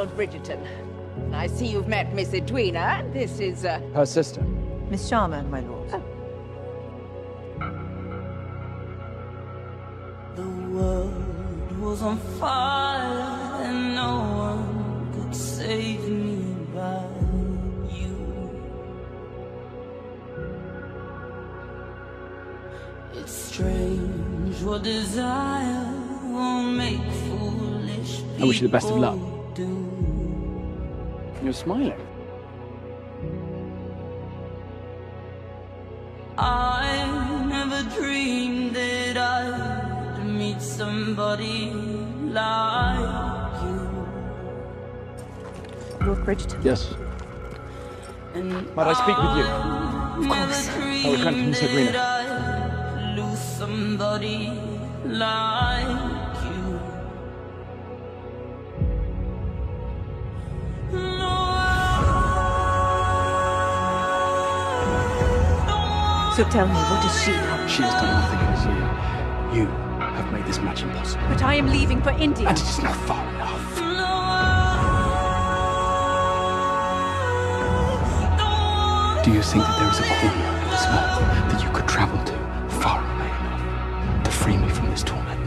Lord Bridgerton. I see you've met Miss Edwina. This is, uh... Her sister. Miss Sharma, my lord. Oh. The world was on fire and no one could save me but you. It's strange what desire will make foolish I wish you the best of luck. do. You're smiling. I never dreamed that I'd meet somebody like you. Lord Bridgerton. Yes. And Might I speak with you? Of course. I would grant to Miss Edwina. Lose somebody like So tell me, what does she have? She has done nothing in this year. You have made this match impossible. But I am leaving for India. And it is not far enough. Do you think that there is a corner of this earth that you could travel to far away enough to free me from this torment?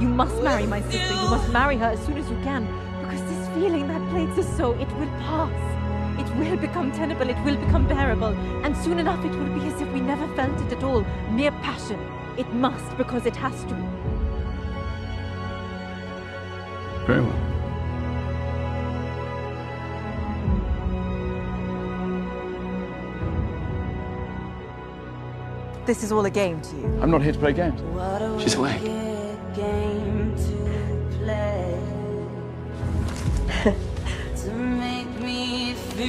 You must marry my sister. You must marry her as soon as you can. Because this feeling that plagues us so, it will pass. It will become tenable, it will become bearable. And soon enough, it will be as if we never felt it at all. Mere passion. It must, because it has to. Very well. This is all a game to you. I'm not here to play games. What a She's awake.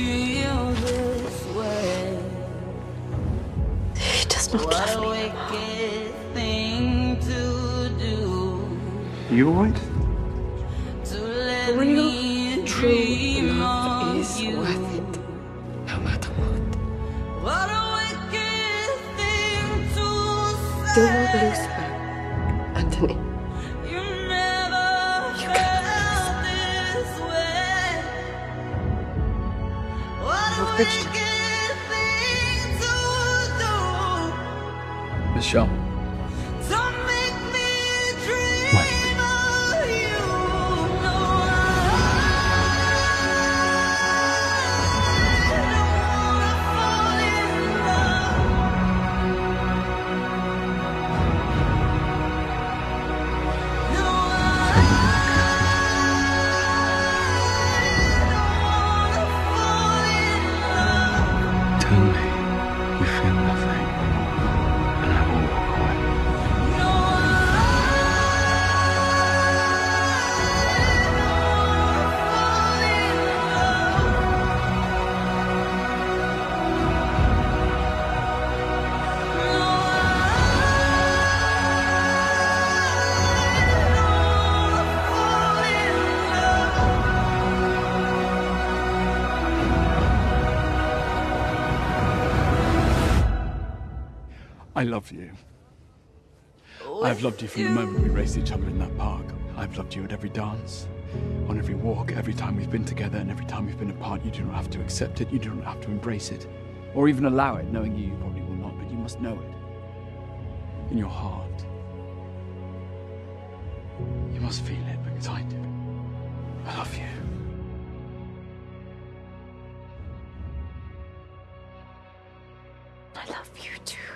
Feel this way. He does not What a wicked thing to do You alright? to let Real, me true dream love of is you. worth it. No matter what. What a wicked thing to Don't lose her, Anthony. A I love you. Oh, I've loved you from the moment we raced each other in that park. I've loved you at every dance, on every walk, every time we've been together, and every time we've been apart. You do not have to accept it, you do not have to embrace it, or even allow it, knowing you, you probably will not, but you must know it. In your heart. You must feel it because I do. I love you. I love you too.